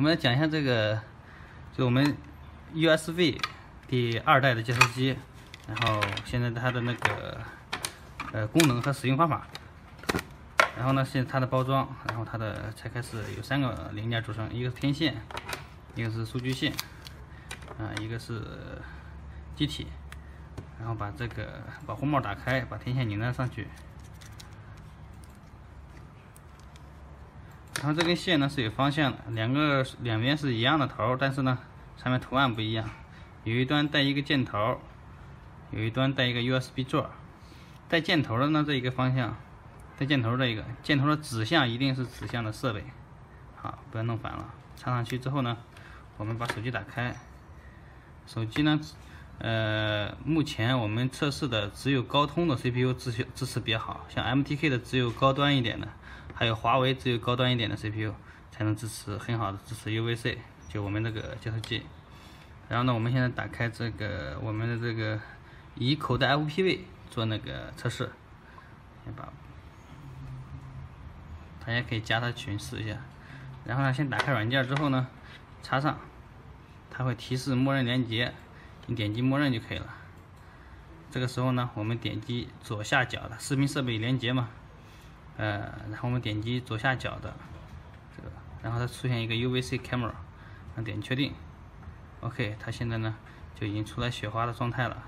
我们来讲一下这个，就我们 USB 第二代的接收机，然后现在它的那个呃功能和使用方法。然后呢，现在它的包装，然后它的拆开是有三个零件组成，一个是天线，一个是数据线，啊，一个是机体。然后把这个保护帽打开，把天线拧在上去。然后这根线呢是有方向的，两个两边是一样的头，但是呢上面图案不一样，有一端带一个箭头，有一端带一个 USB 座。带箭头的呢这一个方向。带箭头这一个箭头的指向一定是指向的设备，好，不要弄反了。插上去之后呢，我们把手机打开。手机呢，呃，目前我们测试的只有高通的 CPU 支持支持比较好，像 MTK 的只有高端一点的，还有华为只有高端一点的 CPU 才能支持很好的支持 UVC，就我们这个接收器。然后呢，我们现在打开这个我们的这个以口袋 FPV 做那个测试，先把。大家可以加他群试一下，然后呢，先打开软件之后呢，插上，它会提示默认连接，点击默认就可以了。这个时候呢，我们点击左下角的视频设备连接嘛，呃，然后我们点击左下角的这个，然后它出现一个 UVC camera，然后点确定，OK，它现在呢就已经出来雪花的状态了。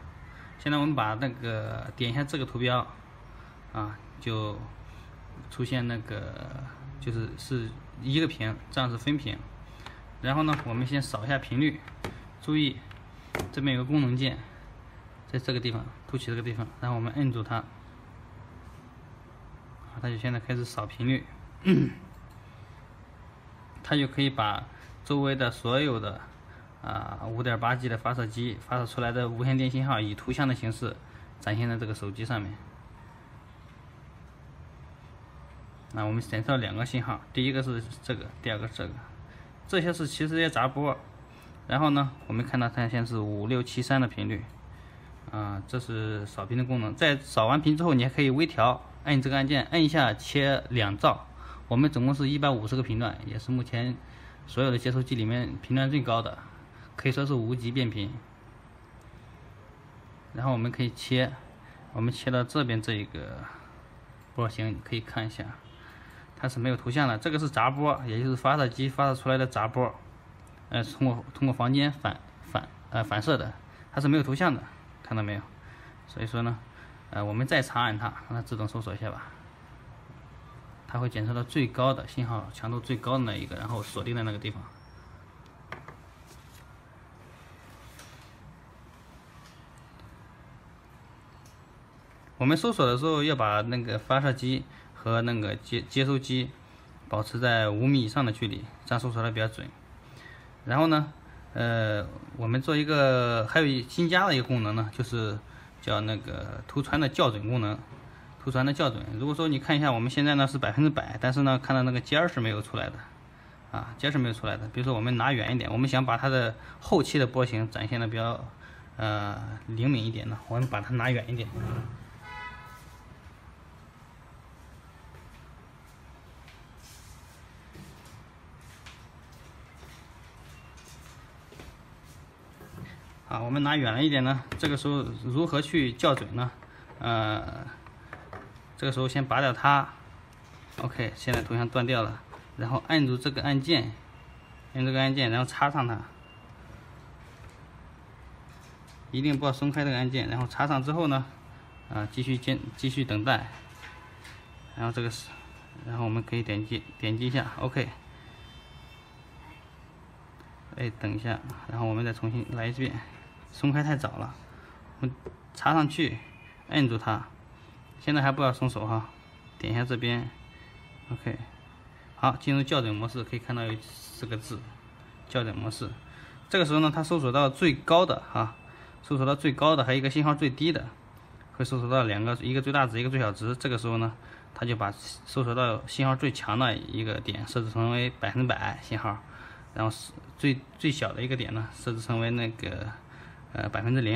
现在我们把那个点一下这个图标，啊，就。出现那个就是是一个屏，这样是分屏。然后呢，我们先扫一下频率，注意这边有个功能键，在这个地方凸起这个地方，然后我们摁住它，它就现在开始扫频率，它就可以把周围的所有的啊五点八 G 的发射机发射出来的无线电信号以图像的形式展现在这个手机上面。那我们检测两个信号，第一个是这个，第二个是这个，这些是其实些杂波。然后呢，我们看到它现在是五六七三的频率，啊，这是扫频的功能。在扫完频之后，你还可以微调，按这个按键，按一下切两兆。我们总共是一百五十个频段，也是目前所有的接收器里面频段最高的，可以说是无极变频。然后我们可以切，我们切到这边这一个波形，你可以看一下。它是没有图像的，这个是杂波，也就是发射机发射出来的杂波，呃，通过通过房间反反呃反射的，它是没有图像的，看到没有？所以说呢，呃，我们再长按它，让它自动搜索一下吧，它会检测到最高的信号强度最高的那一个，然后锁定在那个地方。我们搜索的时候要把那个发射机。和那个接接收机保持在五米以上的距离，这样搜索的比较准。然后呢，呃，我们做一个还有新加的一个功能呢，就是叫那个图传的校准功能。图传的校准，如果说你看一下，我们现在呢是百分之百，但是呢看到那个尖儿是没有出来的，啊，尖是没有出来的。比如说我们拿远一点，我们想把它的后期的波形展现的比较呃灵敏一点呢，我们把它拿远一点。啊，我们拿远了一点呢。这个时候如何去校准呢？呃，这个时候先拔掉它。OK，现在图像断掉了。然后按住这个按键，按这个按键，然后插上它。一定不要松开这个按键。然后插上之后呢，啊，继续键继续等待。然后这个是，然后我们可以点击点击一下 OK。哎，等一下，然后我们再重新来一遍。松开太早了，我们插上去，摁住它，现在还不要松手哈，点一下这边，OK，好，进入校准模式，可以看到有四个字，校准模式。这个时候呢，它搜索到最高的哈，搜索到最高的，还有一个信号最低的，会搜索到两个，一个最大值，一个最小值。这个时候呢，它就把搜索到信号最强的一个点设置成为百分百信号，然后是最最小的一个点呢，设置成为那个。呃，百分之零，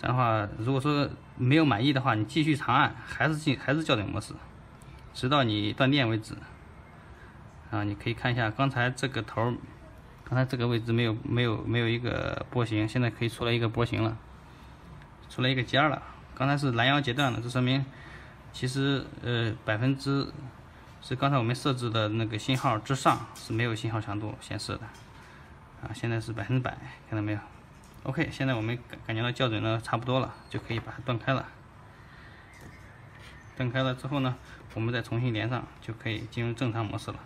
这样的话，如果说没有满意的话，你继续长按，还是进还是校准模式，直到你断电为止。啊，你可以看一下刚才这个头刚才这个位置没有没有没有一个波形，现在可以出来一个波形了，出来一个尖了。刚才是拦腰截断了，这说明其实呃百分之是刚才我们设置的那个信号之上是没有信号强度显示的啊，现在是百分之百，看到没有？OK，现在我们感感觉到校准的差不多了，就可以把它断开了。断开了之后呢，我们再重新连上，就可以进入正常模式了。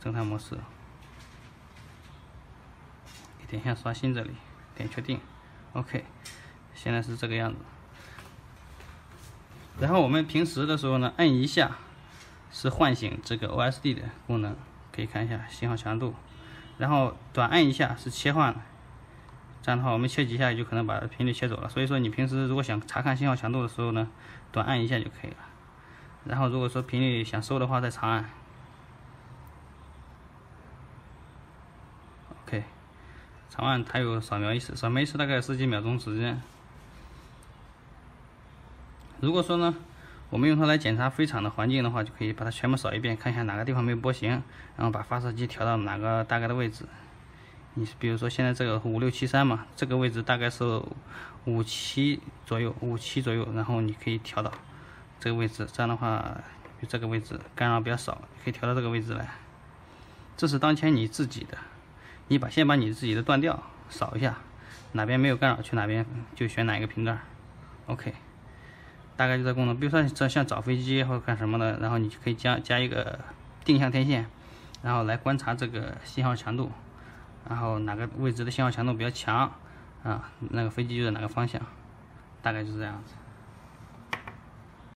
正常模式。点一下刷新这里，点确定，OK，现在是这个样子。然后我们平时的时候呢，摁一下是唤醒这个 OSD 的功能，可以看一下信号强度。然后短按一下是切换，这样的话我们切几下就可能把频率切走了。所以说你平时如果想查看信号强度的时候呢，短按一下就可以了。然后如果说频率想收的话，再长按。OK。长按它有扫描一次，扫描一次大概十几秒钟时间。如果说呢，我们用它来检查飞场的环境的话，就可以把它全部扫一遍，看一下哪个地方没有波形，然后把发射机调到哪个大概的位置。你比如说现在这个五六七三嘛，这个位置大概是五七左右，五七左右，然后你可以调到这个位置，这样的话，就这个位置干扰比较少，可以调到这个位置来。这是当前你自己的。你把先把你自己的断掉，扫一下，哪边没有干扰去哪边就选哪一个频段，OK，大概就这功能。比如说这像找飞机或者干什么的，然后你就可以加加一个定向天线，然后来观察这个信号强度，然后哪个位置的信号强度比较强啊，那个飞机就在哪个方向，大概就是这样子。